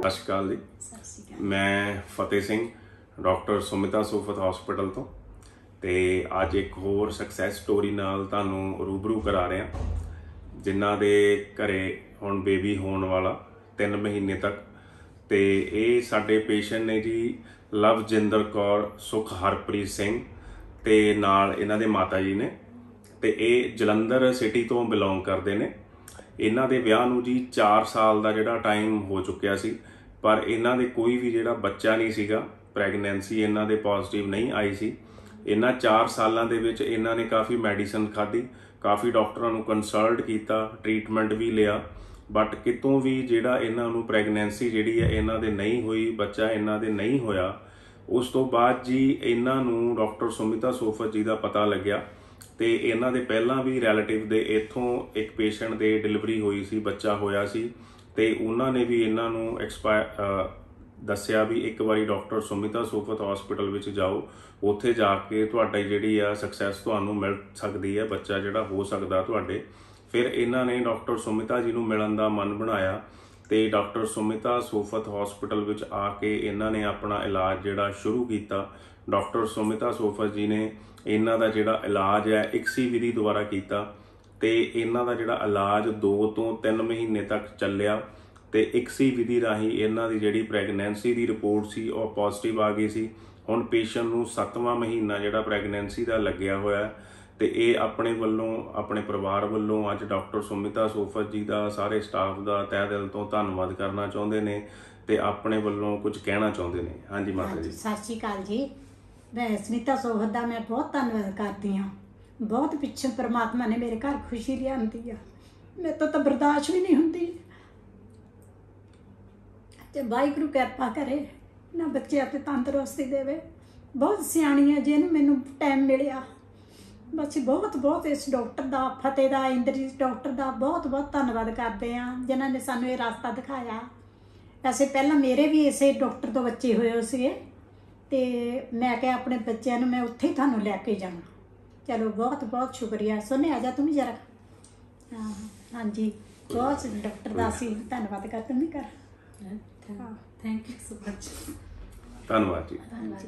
ਸਤਿ ਸ਼੍ਰੀ ਅਕਾਲ ਜੀ। ਮੈਂ ਫਤਿਹ ਸਿੰਘ ਡਾਕਟਰ ਸੁਮਿਤਾ ਸੂਫਤ ਹਸਪੀਟਲ ਤੋਂ ਤੇ ਅੱਜ ਇੱਕ ਹੋਰ ਸਕਸੈਸ ਸਟੋਰੀ ਨਾਲ ਤੁਹਾਨੂੰ ਰੂਬਰੂ ਕਰਾ ਰਿਹਾ। ਜਿਨ੍ਹਾਂ ਦੇ ਘਰੇ ਹੁਣ ਬੇਬੀ ਹੋਣ ਵਾਲਾ 3 ਮਹੀਨੇ ਤੱਕ। ਤੇ ਇਹ ਸਾਡੇ ਪੇਸ਼ੈਂਟ ਨੇ ਜੀ ਲਵਜਿੰਦਰ ਕੌਰ ਸੁਖ ਹਰਪ੍ਰੀਤ ਸਿੰਘ ਤੇ ਨਾਲ ਇਹਨਾਂ ਦੇ ਮਾਤਾ ਜੀ ਨੇ। ਤੇ ਇਹ ਜਲੰਧਰ ਸਿਟੀ ਤੋਂ ਬਿਲੋਂਗ ਕਰਦੇ ਨੇ। ਇਹਨਾਂ ਦੇ ਵਿਆਹ ਨੂੰ ਜੀ 4 ਸਾਲ ਦਾ ਜਿਹੜਾ ਟਾਈਮ ਹੋ ਚੁੱਕਿਆ ਸੀ, ਪਰ ਇਹਨਾਂ ਦੇ ਕੋਈ ਵੀ ਜਿਹੜਾ ਬੱਚਾ ਨਹੀਂ ਸੀਗਾ ਪ੍ਰੈਗਨੈਂਸੀ ਇਹਨਾਂ ਦੇ ਪੋਜ਼ਿਟਿਵ ਨਹੀਂ ਆਈ ਸੀ। ਇਹਨਾਂ 4 ਸਾਲਾਂ ਦੇ ਵਿੱਚ ਇਹਨਾਂ ਨੇ ਕਾਫੀ ਮੈਡੀਸਨ ਖਾਧੀ, ਕਾਫੀ ਡਾਕਟਰਾਂ ਨੂੰ ਕੰਸਲਟ ਕੀਤਾ ਟ੍ਰੀਟਮੈਂਟ ਵੀ ਲਿਆ ਬਟ ਕਿਤੋਂ ਵੀ ਜਿਹੜਾ ਇਹਨਾਂ ਨੂੰ ਪ੍ਰੈਗਨੈਂਸੀ ਜਿਹੜੀ ਹੈ ਇਹਨਾਂ ਦੇ ਨਹੀਂ ਹੋਈ, ਬੱਚਾ ਇਹਨਾਂ ਦੇ ਨਹੀਂ ਹੋਇਆ, ਉਸ ਤੋਂ ਬਾਅਦ ਜੀ ਇਹਨਾਂ ਨੂੰ ਡਾਕਟਰ ਸੁਮਿਤਾ ਸੋਫਤ ਜੀ ਦਾ ਪਤਾ ਲੱਗਿਆ। ਤੇ ਇਹਨਾਂ ਦੇ ਪਹਿਲਾਂ ਵੀ ਰਿਲੇਟਿਵ ਦੇ ਇੱਥੋਂ ਇੱਕ ਪੇਸ਼ੈਂਟ ਦੇ ਡਿਲੀਵਰੀ ਹੋਈ ਸੀ, ਬੱਚਾ ਹੋਇਆ ਸੀ ਤੇ ਉਹਨਾਂ ਨੇ ਵੀ ਇਹਨਾਂ ਨੂੰ ਐਕਸਪਾਇਰ ਦੱਸਿਆ ਵੀ ਇੱਕ ਵਾਰੀ ਡਾਕਟਰ ਸੁਮਿਤਾ ਸੋਫਤ ਹਸਪੀਟਲ ਵਿੱਚ ਜਾਓ, ਉੱਥੇ ਜਾ ਕੇ ਤੁਹਾਡੀ ਜਿਹੜੀ ਆ ਸਕਸੈਸ ਤੁਹਾਨੂੰ ਮਿਲ ਸਕਦੀ ਹੈ ਬੱਚਾ ਜਿਹੜਾ ਹੋ ਸਕਦਾ ਤੁਹਾਡੇ। ਫਿਰ ਇਹਨਾਂ ਨੇ ਡਾਕਟਰ ਸੁਮਿਤਾ ਜੀ ਨੂੰ ਮਿਲਣ ਦਾ ਮਨ ਬਣਾਇਆ ਤੇ ਡਾਕਟਰ ਸੁਮਿਤਾ ਸੋਫਤ ਹਸਪੀਟਲ ਵਿੱਚ ਆ ਕੇ ਇਹਨਾਂ ਨੇ ਆਪਣਾ ਇਲਾਜ ਜਿਹੜਾ ਸ਼ੁਰੂ ਕੀਤਾ। ਡਾਕਟਰ ਸੁਮਿਤਾ ਸੋਫਤ ਜੀ ਨੇ ਇਹਨਾਂ ਦਾ ਜਿਹੜਾ ਇਲਾਜ ਹੈ ਇਕਸੀ ਵਿਧੀ ਦੁਆਰਾ ਕੀਤਾ ਤੇ ਇਹਨਾਂ ਦਾ ਜਿਹੜਾ ਇਲਾਜ 2 ਤੋਂ 3 ਮਹੀਨੇ ਤੱਕ ਚੱਲਿਆ ਤੇ ਇਕਸੀ ਵਿਧੀ ਰਾਹੀਂ ਇਹਨਾਂ ਦੀ ਜਿਹੜੀ ਪ੍ਰੈਗਨੈਂਸੀ ਦੀ ਰਿਪੋਰਟ ਸੀ, ਉਹ ਪੋਜ਼ਿਟਿਵ ਆ ਗਈ ਸੀ। ਹੁਣ ਪੇਸ਼ੈਂਟ ਨੂੰ 7ਵਾਂ ਮਹੀਨਾ ਜਿਹੜਾ ਪ੍ਰੈਗਨੈਂਸੀ ਦਾ ਲੱਗਿਆ ਹੋਇਆ ਹੈ ਤੇ ਇਹ ਆਪਣੇ ਵੱਲੋਂ, ਆਪਣੇ ਪਰਿਵਾਰ ਵੱਲੋਂ ਅੱਜ ਡਾਕਟਰ ਸੁਮਿਤਾ ਸੋਫਤ ਜੀ ਦਾ, ਸਾਰੇ ਸਟਾਫ ਦਾ ਤਹਿ ਦਿਲ ਤੋਂ ਧੰਨਵਾਦ ਕਰਨਾ ਚਾਹੁੰਦੇ ਨੇ ਤੇ ਆਪਣੇ ਵੱਲੋਂ ਕੁਝ ਕਹਿਣਾ ਚਾਹੁੰਦੇ ਨੇ। ਹਾਂਜੀ ਮਾਤਾ ਜੀ। ਸਤਿ ਸ਼੍ਰੀ ਅਕਾਲ ਜੀ। ਮੈਂ ਸਮਿਤਾ ਸੋਹਤ ਦਾ ਮੈਂ ਬਹੁਤ ਧੰਨਵਾਦ ਕਰਦੀ ਹਾਂ। ਬਹੁਤ ਪਿੱਛੋਂ ਪਰਮਾਤਮਾ ਨੇ ਮੇਰੇ ਘਰ ਖੁਸ਼ੀ ਲਿਆਂਦੀ ਆ। ਮੇਰੇ ਤੋਂ ਤਾਂ ਬਰਦਾਸ਼ਤ ਵੀ ਨਹੀਂ ਹੁੰਦੀ। ਤੇ ਵਾਹਿਗੁਰੂ ਕਿਰਪਾ ਕਰੇ ਨਾ ਬੱਚਿਆਂ ਤੇ ਤੰਦਰੁਸਤੀ ਦੇਵੇ। ਬਹੁਤ ਸਿਆਣੀ ਹੈ ਜਿਹਨੂੰ ਮੈਨੂੰ ਟਾਈਮ ਮਿਲਿਆ। ਬਸ ਬਹੁਤ ਬਹੁਤ ਇਸ ਡਾਕਟਰ ਦਾ, ਫਤਿਹ ਦਾ, ਇੰਦਰਜੀਤ ਡਾਕਟਰ ਦਾ ਬਹੁਤ ਬਹੁਤ ਧੰਨਵਾਦ ਕਰਦੇ ਆ ਜਿਨ੍ਹਾਂ ਨੇ ਸਾਨੂੰ ਇਹ ਰਸਤਾ ਦਿਖਾਇਆ। ਵੈਸੇ ਪਹਿਲਾਂ ਮੇਰੇ ਵੀ ਇਸੇ ਡਾਕਟਰ ਤੋਂ ਬੱਚੇ ਹੋਏ ਸੀਗੇ। ਤੇ ਮੈਂ ਕਿਹਾ ਆਪਣੇ ਬੱਚਿਆਂ ਨੂੰ ਮੈਂ ਉੱਥੇ ਹੀ ਤੁਹਾਨੂੰ ਲੈ ਕੇ ਜਾਵਾਂ। ਚਲੋ ਬਹੁਤ ਬਹੁਤ ਸ਼ੁਕਰੀਆ। ਸੋਨੇ ਆ ਜਾ ਤੂੰ ਵੀ ਜਰਾ। ਹਾਂ ਹਾਂਜੀ। ਬਹੁਤ ਡਾਕਟਰ ਦਾ ਅਸੀਂ ਧੰਨਵਾਦ ਕਰਦੇ ਨਹੀਂ ਕਰ। Thank you so much. ਧੰਨਵਾਦ ਜੀ। ਧੰਨਵਾਦ